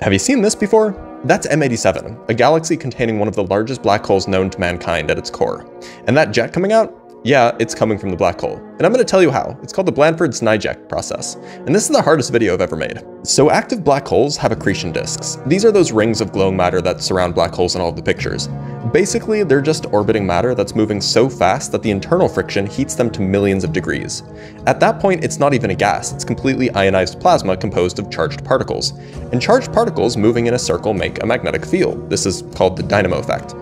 Have you seen this before? That's M87, a galaxy containing one of the largest black holes known to mankind at its core. And that jet coming out? Yeah, it's coming from the black hole. And I'm going to tell you how. It's called the Blanford-Znajek process. And this is the hardest video I've ever made. So active black holes have accretion disks. These are those rings of glowing matter that surround black holes in all of the pictures. Basically, they're just orbiting matter that's moving so fast that the internal friction heats them to millions of degrees. At that point, it's not even a gas, it's completely ionized plasma composed of charged particles. And charged particles moving in a circle make a magnetic field. This is called the dynamo effect.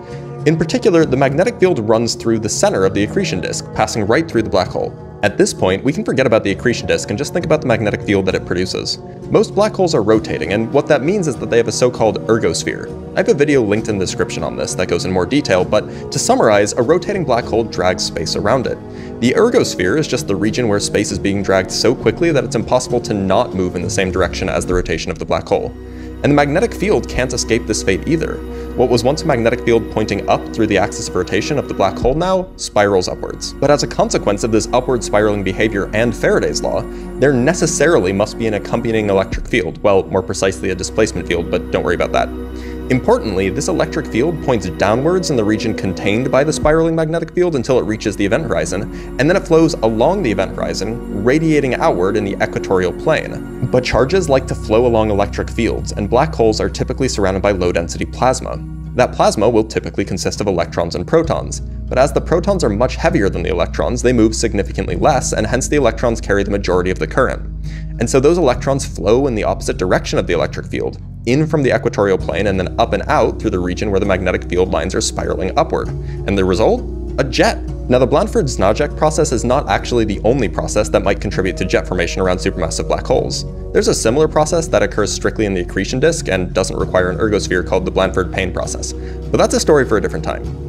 In particular, the magnetic field runs through the center of the accretion disk, passing right through the black hole. At this point, we can forget about the accretion disk and just think about the magnetic field that it produces. Most black holes are rotating, and what that means is that they have a so-called ergosphere. I have a video linked in the description on this that goes in more detail, but to summarize, a rotating black hole drags space around it. The ergosphere is just the region where space is being dragged so quickly that it's impossible to not move in the same direction as the rotation of the black hole. And the magnetic field can't escape this fate either. What was once a magnetic field pointing up through the axis of rotation of the black hole now spirals upwards. But as a consequence of this upward spiraling behavior and Faraday's law, there necessarily must be an accompanying electric field, well, more precisely a displacement field, but don't worry about that. Importantly, this electric field points downwards in the region contained by the spiraling magnetic field until it reaches the event horizon, and then it flows along the event horizon, radiating outward in the equatorial plane. But charges like to flow along electric fields, and black holes are typically surrounded by low-density plasma. That plasma will typically consist of electrons and protons, but as the protons are much heavier than the electrons, they move significantly less, and hence the electrons carry the majority of the current. And so those electrons flow in the opposite direction of the electric field, in from the equatorial plane and then up and out through the region where the magnetic field lines are spiraling upward. And the result? A jet. Now the Blanford-Znajek process is not actually the only process that might contribute to jet formation around supermassive black holes. There's a similar process that occurs strictly in the accretion disk and doesn't require an ergosphere called the Blanford-Payne process. But that's a story for a different time.